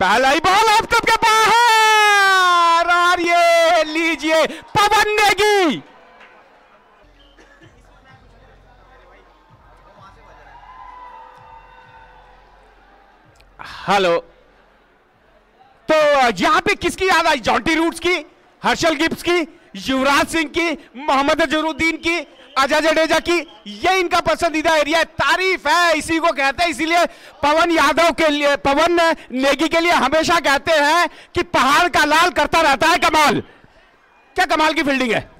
पहला ही ball of cup के बाहर और ये लीजिए पवन नेगी। हेलो। तो यहाँ पे किसकी याद आई? जॉन्टी रूट्स की, हर्षल गिब्स की, युवराज सिंह की, मोहम्मद जरूद्दीन की अजय जडेजा की, ये इनका पसंदीदा एरिया है, तारीफ़ है, इसी को कहते हैं, इसीलिए पवन यादव के लिए, पवन नेगी के लिए हमेशा कहते हैं कि पहाड़ का लाल करता रहता है कमाल। क्या कमाल की फील्डिंग है?